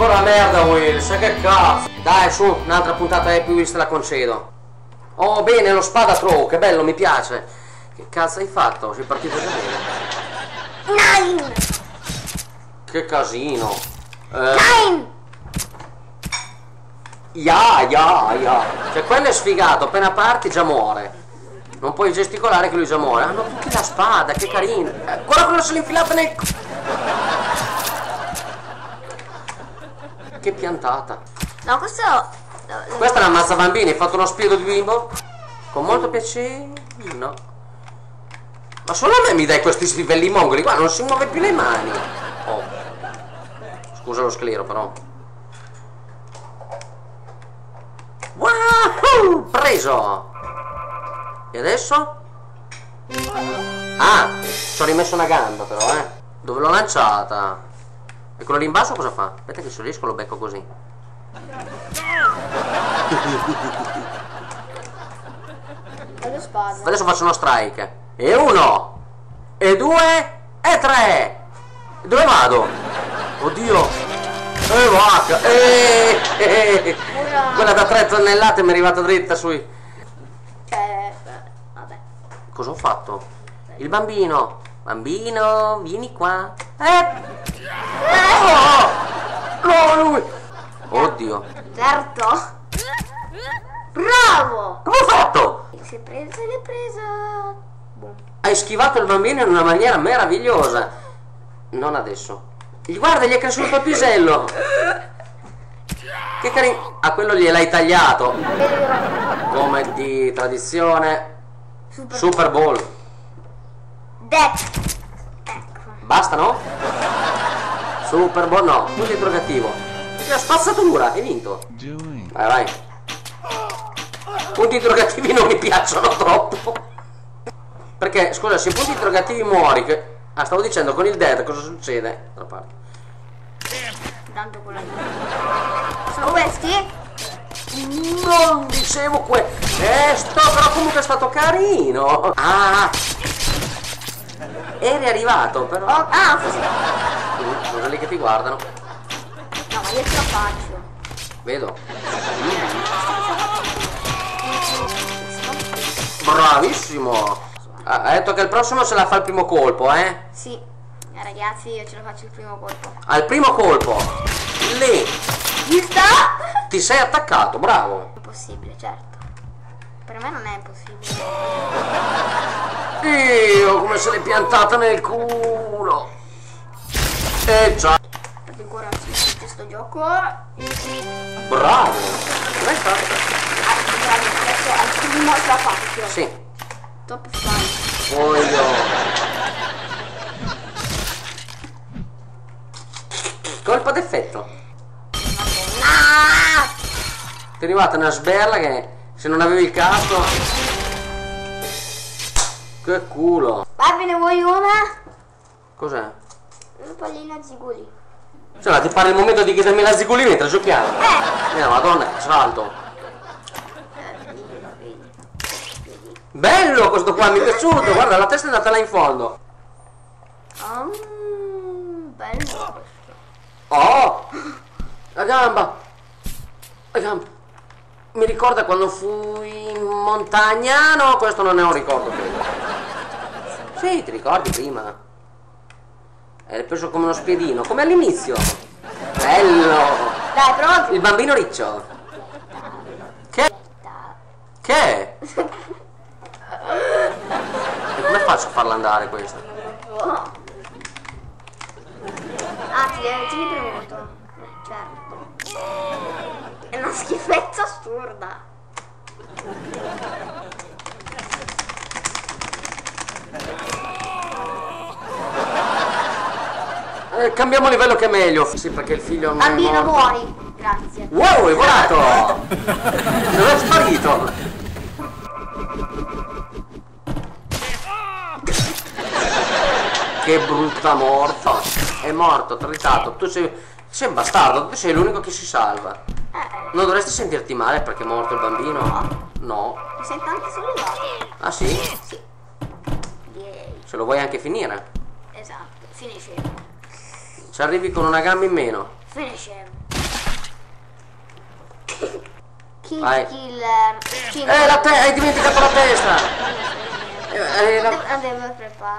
ancora merda Wills, che cazzo. Dai su, un'altra puntata Happy Wheels la concedo. Oh bene, lo spada throw, che bello, mi piace. Che cazzo hai fatto? Sei partito già bene. Nine! Che casino. Eh, Nine! ya, ya, ya. Cioè quello è sfigato, appena parti già muore. Non puoi gesticolare che lui già muore. Hanno tutti la spada, che carino. Eh, guarda quello se l'è infilata nel... Che piantata. No, questo... lo- Questa è una mazza bambini, hai fatto uno spiedo di bimbo? Con molto piacere? No. Ma solo a me mi dai questi stivelli mongoli, guarda, non si muove più le mani. Oh. Scusa lo sclero però. Wahoo! Preso! E adesso? Ah, ci ho rimesso una gamba però, eh. Dove l'ho lanciata? E quello lì in basso cosa fa? Aspetta che se riesco lo becco così. Adesso faccio uno strike. E uno. E due. E tre. Dove vado? Oddio. E vacca. E, e. Quella da tre tonnellate mi è arrivata dritta sui. Cioè, vabbè. Cosa ho fatto? Il bambino. Bambino, vieni qua. Eh. No, lui. Oddio. Certo. Bravo! Come ho fatto? Si è presa, si è presa. Boom. Hai schivato il bambino in una maniera meravigliosa. Non adesso. Guarda, gli è cresciuto il pisello. Che carino. A quello gliel'hai tagliato. Come di tradizione. Super. Super Bowl. Death. Basta, no? Super Bowl no. Punto interrogativo. La spazzatura, hai vinto. Vai, vai. Punti interrogativi non mi piacciono troppo. Perché, scusa, se i punti interrogativi muori, che... Ah, stavo dicendo, con il dead cosa succede? Da parte. Tanto con la Sono questi? Non dicevo questo, però comunque è stato carino. Ah! Eri arrivato, però... Oh, ah, lì che ti guardano? No, ma io ce la faccio. Vedo. Bravissimo! Ha detto che il prossimo se la fa il primo colpo, eh? Sì. Eh, ragazzi, io ce la faccio il primo colpo. Al primo colpo, lì, Ci sta? ti sei attaccato, bravo. Impossibile, certo. Per me non è impossibile. Dio, come se l'è piantata nel culo. E già, Perché ancora questo gioco. bravo. Come hai fatto? Adesso al primo ce la faccio. Sì, Top 5. voglio. Colpo d'effetto. Ah! Ti è arrivata una sberla che se non avevi il casco. Che culo. Va bene, vuoi una? Cos'è? Una pallina ziguli. Cioè, ti pare il momento di chiedermi la ziguli mentre giochiamo? Eh! Eh, madonna, che salto. Bello questo qua, mi è piaciuto. Guarda, la testa è andata là in fondo. Mm, bello questo. Oh! La gamba! La gamba! Mi ricorda quando fui in montagna? No, questo non è un ricordo, credo. Sì, ti ricordi prima? Eri preso come uno spiedino, come all'inizio. Bello! Dai, pronti? Il bambino riccio. Che? Che? è? E come faccio a farla andare questa? Ah, ti devi ti devi premuto. Eh, certo. È una schifezza assurda. Eh, cambiamo livello che è meglio. Sì, perché il figlio non è Bambino, morto. muori. Grazie. Wow, è volato! Dove è sparito? Che brutta morta! È morto, tritato. Tu sei, sei un bastardo, tu sei l'unico che si salva. Eh, Non dovresti sentirti male perché è morto il bambino? No. mi sento anche sollevato. Ah sì? Sì. Se lo vuoi anche finire. Esatto. Finisce. Ci arrivi con una gamba in meno. Finisce. King Vai. Killer. King Eh, la te- hai dimenticato la testa! Eh, eh, la-.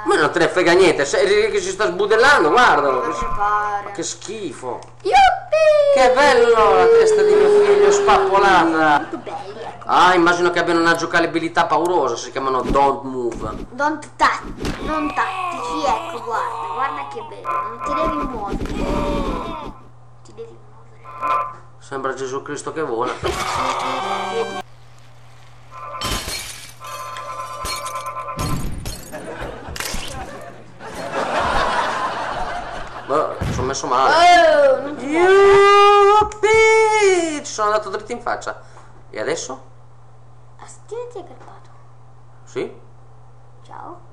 Ma non te ne frega niente, sei che si sta sbudellando, guardalo! Devo Che, schifo! Yuppi! Che bello la testa di mio figlio spappolata! Molto belli, ecco. Ah, immagino che abbiano una giocabilità paurosa, si chiamano Don't Move. Don't touch, non tattici, ecco, guarda che bello, non ti devi muovere. Ti devi muovere. Sembra Gesù Cristo che vola. Boh, ci sono messo male. Oh, non ti Yuppi! Ci sono andato dritto in faccia. E adesso? Ah, tieniti aggrappato. Sì? Ciao.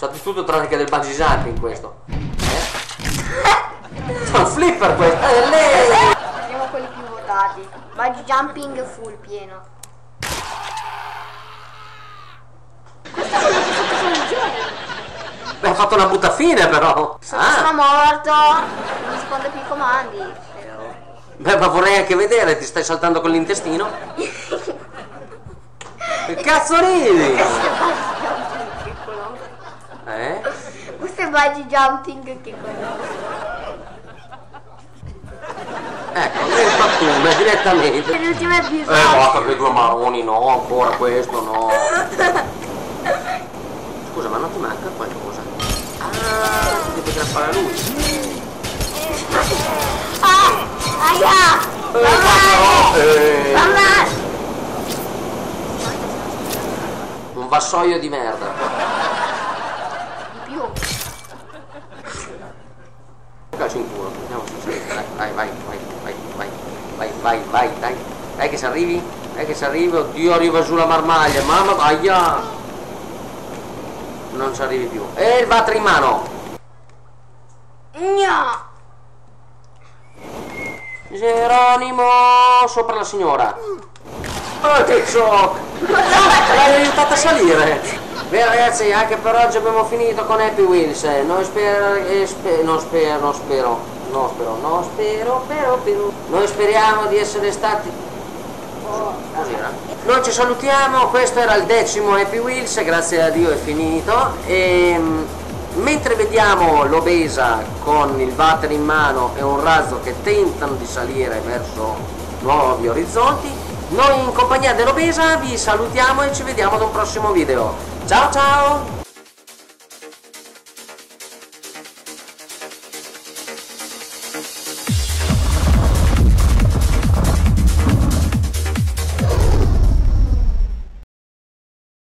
C'ho di tutto tranne che del bungee jumping questo. Eh? C'è un flipper questo. Eh, lei! Prendiamo quelli più votati. Bungee jumping full pieno. Questo è quello che ho fatto. Beh, ha fatto una buttafine però. Sono Ah, morto, non risponde più ai comandi. Però. beh, ma vorrei anche vedere, ti stai saltando con l'intestino? Che cazzo ridi? Che culo. Eh? Questo è bungee jumping che quello. Ecco, nel pattume direttamente. L'ultimo Eh, episodio. basta che due maroni, no, ancora questo, no. Scusa, ma non ti manca qualcosa? Ah, ti devi aggrappare a lui. Ah! Aia! Mamma! Eh, Mamma! un vassoio di merda. Di più. Calcio in culo, andiamo su, sì, dai, vai, vai, vai, vai, vai, vai, vai, vai, dai, dai che si arrivi, dai che si arrivi, oddio arriva giù la marmaglia, mamma, aia! Non ci arrivi più. E il battere in mano! Gna! Geronimo sopra la signora. Oh che shock! L'hai aiutata a salire! Beh ragazzi, anche per oggi abbiamo finito con Happy Wheels. eh. Noi spero, eh, spe- non spero, non spero, non spero, non spero, però, però. Noi speriamo di essere stati Oh? Noi ci salutiamo, questo era il decimo Happy Wheels, grazie a Dio è finito. E, mm, mentre vediamo l'obesa con il water in mano e un razzo che tentano di salire verso nuovi orizzonti, noi in compagnia dell'obesa vi salutiamo e ci vediamo ad un prossimo video. Ciao ciao!